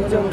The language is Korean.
이점